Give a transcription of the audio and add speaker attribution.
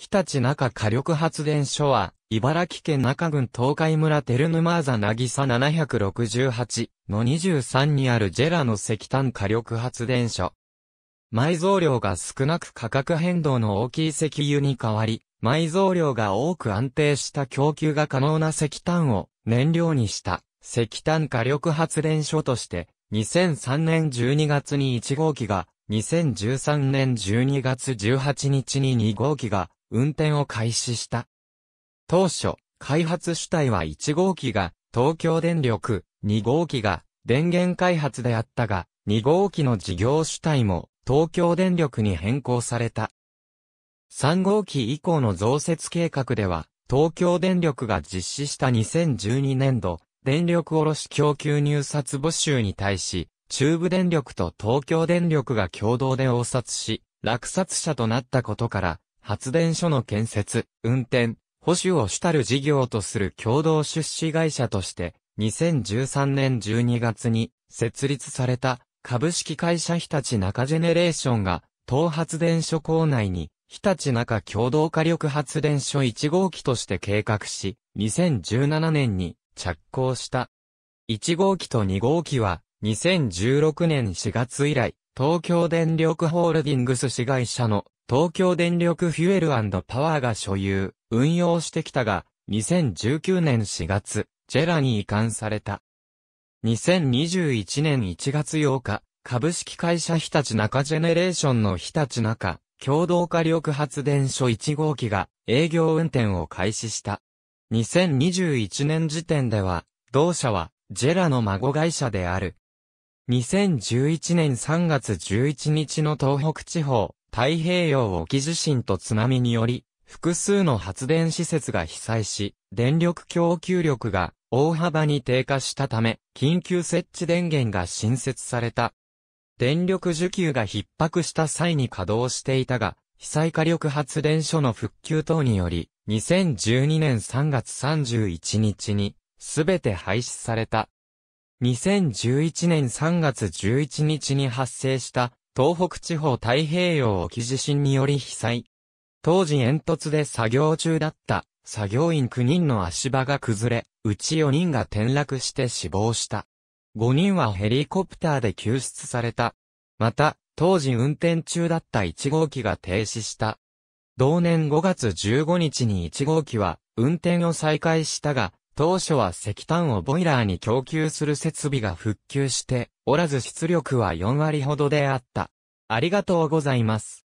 Speaker 1: 日立中火力発電所は、茨城県中郡東海村テルヌマーザなぎさ768の23にあるジェラの石炭火力発電所。埋蔵量が少なく価格変動の大きい石油に代わり、埋蔵量が多く安定した供給が可能な石炭を燃料にした石炭火力発電所として、2003年12月に1号機が、2013年12月18日に2号機が運転を開始した。当初、開発主体は1号機が東京電力、2号機が電源開発であったが、2号機の事業主体も東京電力に変更された。3号機以降の増設計画では、東京電力が実施した2012年度、電力卸供給入札募集に対し、中部電力と東京電力が共同で応札し、落札者となったことから、発電所の建設、運転、保守を主たる事業とする共同出資会社として、2013年12月に設立された株式会社日立中ジェネレーションが、当発電所構内に、日立中共同火力発電所1号機として計画し、2017年に着工した。1号機と2号機は、2016年4月以来、東京電力ホールディングス市会社の東京電力フュエルパワーが所有、運用してきたが、2019年4月、ジェラに移管された。2021年1月8日、株式会社日立中ジェネレーションの日立中、共同火力発電所1号機が営業運転を開始した。2021年時点では、同社は、ジェラの孫会社である。2011年3月11日の東北地方、太平洋沖地震と津波により、複数の発電施設が被災し、電力供給力が大幅に低下したため、緊急設置電源が新設された。電力需給が逼迫した際に稼働していたが、被災火力発電所の復旧等により、2012年3月31日に、すべて廃止された。2011年3月11日に発生した東北地方太平洋沖地震により被災。当時煙突で作業中だった作業員9人の足場が崩れ、うち4人が転落して死亡した。5人はヘリコプターで救出された。また、当時運転中だった1号機が停止した。同年5月15日に1号機は運転を再開したが、当初は石炭をボイラーに供給する設備が復旧しておらず出力は4割ほどであった。ありがとうございます。